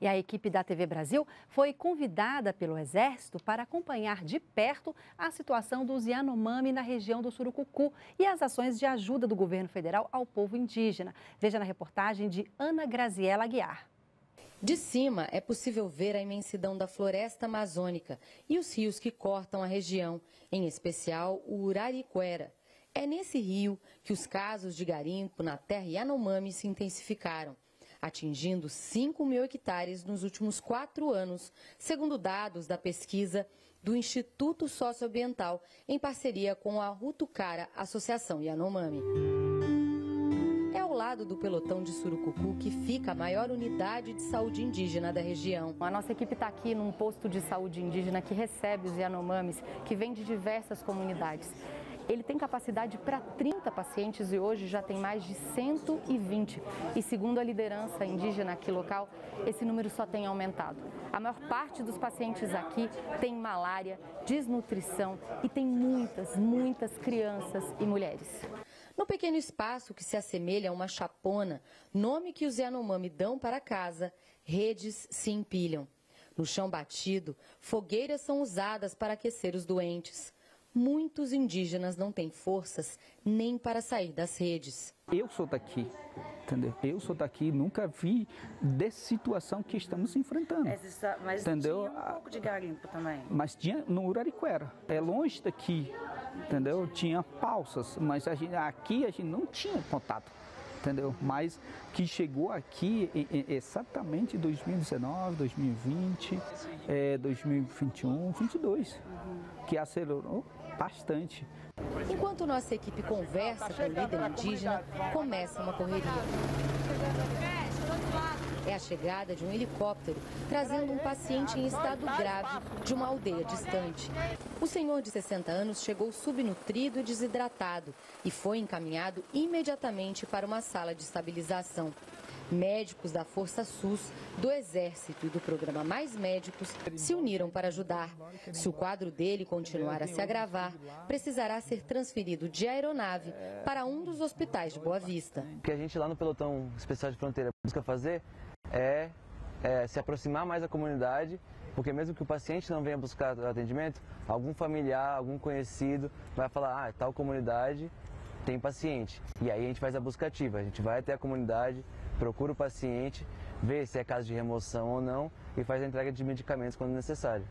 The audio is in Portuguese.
E a equipe da TV Brasil foi convidada pelo Exército para acompanhar de perto a situação dos Yanomami na região do Surucucu e as ações de ajuda do governo federal ao povo indígena. Veja na reportagem de Ana Graziela Aguiar. De cima é possível ver a imensidão da floresta amazônica e os rios que cortam a região, em especial o Urariquera. É nesse rio que os casos de garimpo na terra Yanomami se intensificaram, atingindo 5 mil hectares nos últimos quatro anos, segundo dados da pesquisa do Instituto Socioambiental, em parceria com a Rutucara Associação Yanomami lado do pelotão de Surucucu, que fica a maior unidade de saúde indígena da região. A nossa equipe está aqui num posto de saúde indígena que recebe os Yanomamis, que vem de diversas comunidades. Ele tem capacidade para 30 pacientes e hoje já tem mais de 120. E segundo a liderança indígena aqui local, esse número só tem aumentado. A maior parte dos pacientes aqui tem malária, desnutrição e tem muitas, muitas crianças e mulheres. No pequeno espaço que se assemelha a uma chapona, nome que os Yanomami dão para casa, redes se empilham. No chão batido, fogueiras são usadas para aquecer os doentes. Muitos indígenas não têm forças nem para sair das redes. Eu sou daqui, entendeu? Eu sou daqui, nunca vi dessa situação que estamos enfrentando. Mas entendeu? tinha um pouco de garimpo também. Mas tinha no Urariquera, é longe daqui, entendeu? Tinha palsas, mas a gente, aqui a gente não tinha contato, entendeu? Mas que chegou aqui exatamente em 2019, 2020, é, 2021, 2022, uhum. que acelerou bastante. Enquanto nossa equipe conversa com o líder indígena, começa uma correria. É a chegada de um helicóptero trazendo um paciente em estado grave de uma aldeia distante. O senhor de 60 anos chegou subnutrido e desidratado e foi encaminhado imediatamente para uma sala de estabilização. Médicos da Força SUS, do Exército e do programa Mais Médicos se uniram para ajudar. Se o quadro dele continuar a se agravar, precisará ser transferido de aeronave para um dos hospitais de Boa Vista. O que a gente lá no Pelotão Especial de Fronteira busca fazer é, é, se aproximar mais da comunidade, porque mesmo que o paciente não venha buscar atendimento, algum familiar, algum conhecido vai falar, ah, tal comunidade tem paciente. E aí a gente faz a busca ativa, a gente vai até a comunidade, procura o paciente, vê se é caso de remoção ou não e faz a entrega de medicamentos quando necessário.